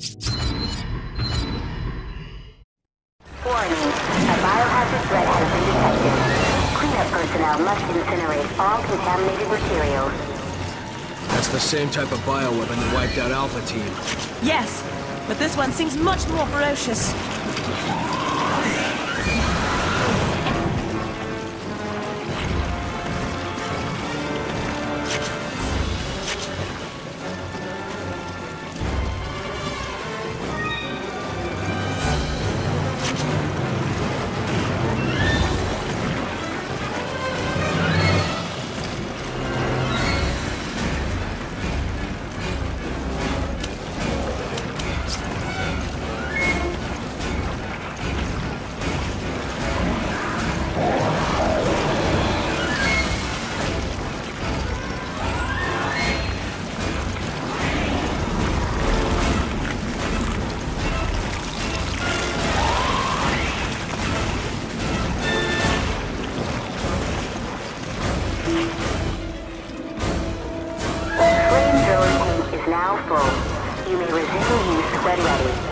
Warning, a biohazard threat has been detected. Cleanup personnel must incinerate all contaminated materials. That's the same type of bioweapon that wiped out Alpha Team. Yes, but this one seems much more ferocious. Dead ready.